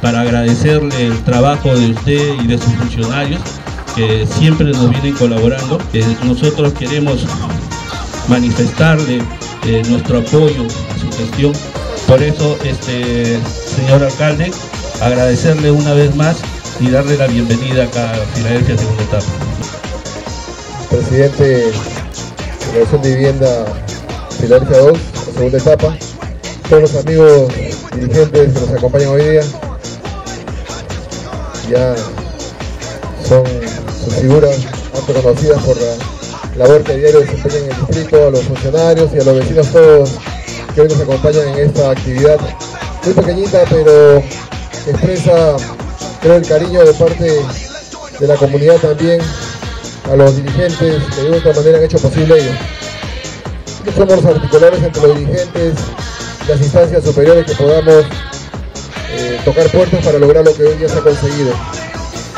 para agradecerle el trabajo de usted y de sus funcionarios que siempre nos vienen colaborando. Nosotros queremos manifestarle eh, nuestro apoyo a su gestión. Por eso, este, señor alcalde, agradecerle una vez más y darle la bienvenida acá a Filadelfia Segunda Etapa. Presidente de la Vivienda Filadelfia 2, segunda etapa, todos los amigos dirigentes que nos acompañan hoy día, ya son sus figuras alto conocidas por la labor que a diario desempeñan en el distrito, a los funcionarios y a los vecinos todos que hoy nos acompañan en esta actividad muy pequeñita pero expresa creo el cariño de parte de la comunidad también a los dirigentes que de otra manera han hecho posible ello. Somos los articulares entre los dirigentes las instancias superiores que podamos eh, tocar puertas para lograr lo que hoy día se ha conseguido,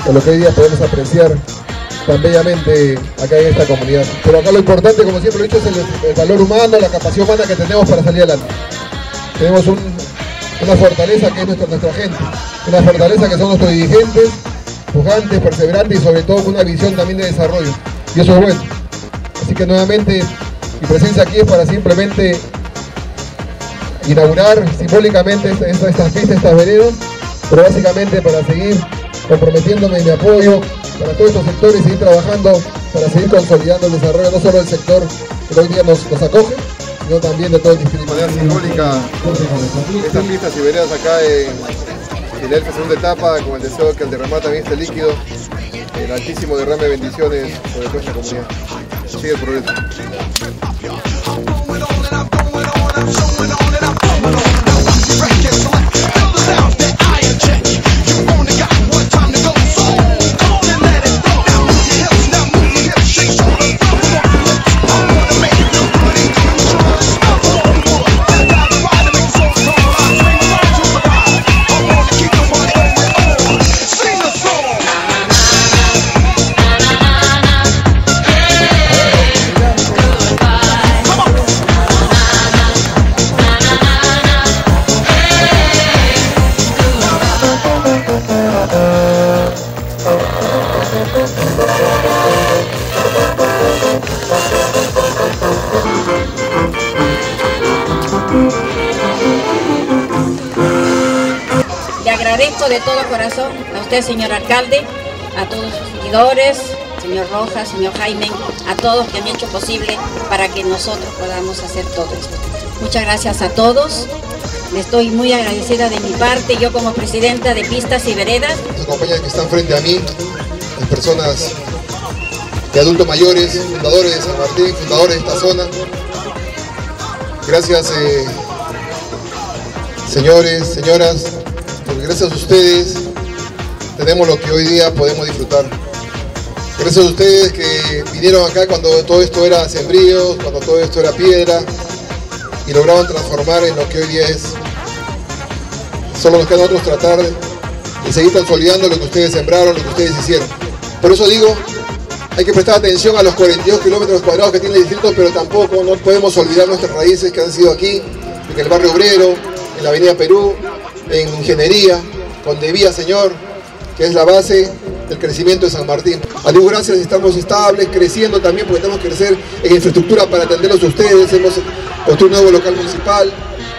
o lo que hoy día podemos apreciar tan bellamente acá en esta comunidad. Pero acá lo importante, como siempre lo he dicho, es el, valor humano, la capacidad humana que tenemos para salir adelante. Tenemos una fortaleza que es nuestra, nuestra gente, una fortaleza que son nuestros dirigentes, pujantes, perseverantes y sobre todo con una visión también de desarrollo. Y eso es bueno. Así que nuevamente mi presencia aquí es para simplemente inaugurar simbólicamente estas pistas, estas veredas, pero básicamente para seguir comprometiéndome en mi apoyo para todos estos sectores y seguir trabajando para seguir consolidando el desarrollo no solo del sector que hoy día nos, acoge, sino también de todo el distrito. De manera simbólica, estas pistas y veredas acá en Filadelfia segunda etapa, con el deseo de que al derramar también este líquido, el altísimo derrame de bendiciones sobre toda esta comunidad. Sigue el progreso. I'm showing all that I'm going on. Now I'm wrecking. De todo corazón a usted, señor alcalde, a todos sus seguidores, señor Rojas, señor Jaime, a todos que han hecho posible para que nosotros podamos hacer todo esto. Muchas gracias a todos. Le estoy muy agradecida de mi parte, yo como presidenta de Pistas y Veredas. Las compañeras que están frente a mí, personas de adultos mayores, fundadores de San Martín, fundadores de esta zona. Gracias, eh, señores, señoras, gracias a ustedes tenemos lo que hoy día podemos disfrutar. Gracias a ustedes que vinieron acá cuando todo esto era sembríos, cuando todo esto era piedra y lograban transformar en lo que hoy día es. Solo nos queda a nosotros tratar de seguir consolidando lo que ustedes sembraron, lo que ustedes hicieron. Por eso digo, hay que prestar atención a los 42 kilómetros cuadrados que tiene el distrito, pero tampoco no podemos olvidar nuestras raíces que han sido aquí, en el barrio obrero, en la avenida Perú, en ingeniería, con Debía Señor, que es la base del crecimiento de San Martín. A Dios gracias estamos estables, creciendo también porque tenemos que crecer en infraestructura para atenderlos a ustedes. Hemos construido un nuevo local municipal,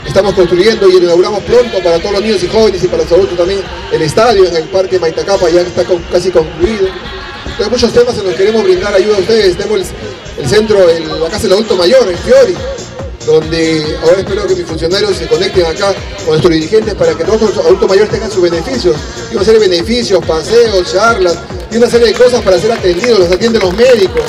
estamos construyendo y inauguramos pronto para todos los niños y jóvenes y para los adultos también el estadio en el Parque Maitacapa, ya está casi concluido. Entonces muchos temas en los que queremos brindar ayuda a ustedes. Tenemos el, centro, la Casa del Adulto Mayor en Fiori, donde ahora espero que mis funcionarios se conecten acá con nuestros dirigentes para que todos los adultos mayores tengan sus beneficios. Y una serie de beneficios, paseos, charlas y una serie de cosas para ser atendidos, los atienden los médicos.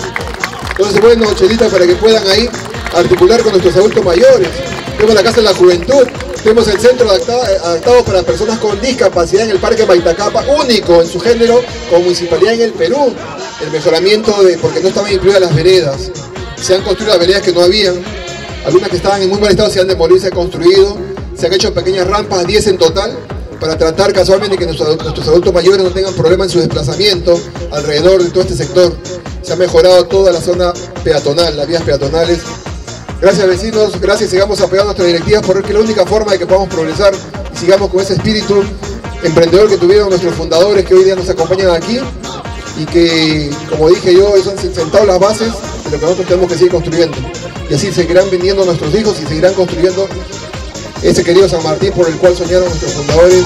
Entonces, bueno, Chelita, para que puedan ahí articular con nuestros adultos mayores. Tenemos la Casa de la Juventud, tenemos el centro adaptado, para personas con discapacidad en el Parque Maitacapa, único en su género como municipalidad en el Perú. El mejoramiento de, porque no estaban incluidas las veredas. Se han construido las veredas que no habían algunas que estaban en muy mal estado se han demolido se han construido. Se han hecho pequeñas rampas, 10 en total, para tratar casualmente que nuestros, adultos mayores no tengan problemas en su desplazamiento alrededor de todo este sector. Se ha mejorado toda la zona peatonal, las vías peatonales. Gracias vecinos, gracias, sigamos apoyando nuestras directivas porque es la única forma de que podamos progresar y sigamos con ese espíritu emprendedor que tuvieron nuestros fundadores que hoy día nos acompañan aquí y que, como dije yo, eso han sentado las bases de lo que nosotros tenemos que seguir construyendo. Y así seguirán vendiendo a nuestros hijos y seguirán construyendo ese querido San Martín por el cual soñaron nuestros fundadores.